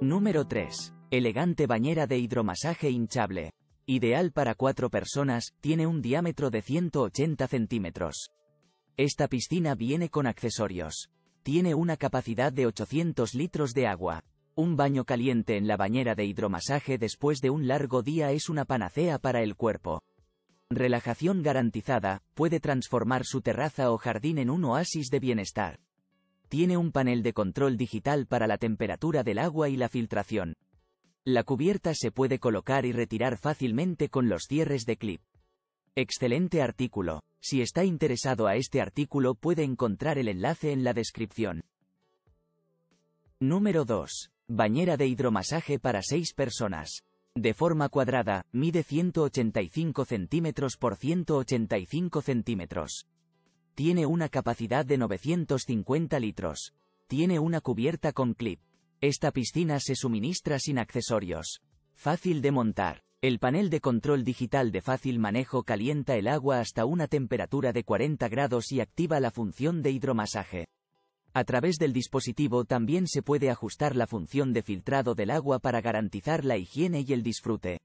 Número 3. Elegante bañera de hidromasaje hinchable. Ideal para cuatro personas, tiene un diámetro de 180 centímetros. Esta piscina viene con accesorios. Tiene una capacidad de 800 litros de agua. Un baño caliente en la bañera de hidromasaje después de un largo día es una panacea para el cuerpo. Relajación garantizada, puede transformar su terraza o jardín en un oasis de bienestar. Tiene un panel de control digital para la temperatura del agua y la filtración. La cubierta se puede colocar y retirar fácilmente con los cierres de clip. Excelente artículo. Si está interesado a este artículo puede encontrar el enlace en la descripción. Número 2. Bañera de hidromasaje para 6 personas. De forma cuadrada, mide 185 centímetros por 185 centímetros. Tiene una capacidad de 950 litros. Tiene una cubierta con clip. Esta piscina se suministra sin accesorios. Fácil de montar. El panel de control digital de fácil manejo calienta el agua hasta una temperatura de 40 grados y activa la función de hidromasaje. A través del dispositivo también se puede ajustar la función de filtrado del agua para garantizar la higiene y el disfrute.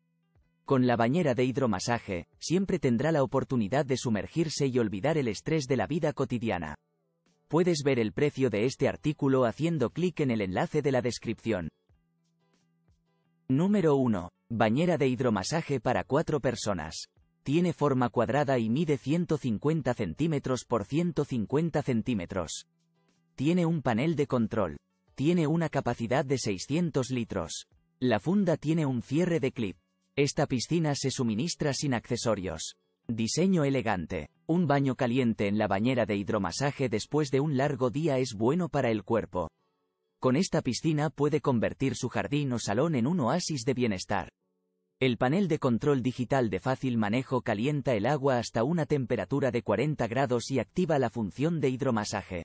Con la bañera de hidromasaje, siempre tendrá la oportunidad de sumergirse y olvidar el estrés de la vida cotidiana. Puedes ver el precio de este artículo haciendo clic en el enlace de la descripción. Número 1. Bañera de hidromasaje para 4 personas. Tiene forma cuadrada y mide 150 centímetros por 150 centímetros. Tiene un panel de control. Tiene una capacidad de 600 litros. La funda tiene un cierre de clip. Esta piscina se suministra sin accesorios. Diseño elegante. Un baño caliente en la bañera de hidromasaje después de un largo día es bueno para el cuerpo. Con esta piscina puede convertir su jardín o salón en un oasis de bienestar. El panel de control digital de fácil manejo calienta el agua hasta una temperatura de 40 grados y activa la función de hidromasaje.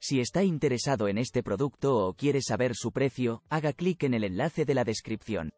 Si está interesado en este producto o quiere saber su precio, haga clic en el enlace de la descripción.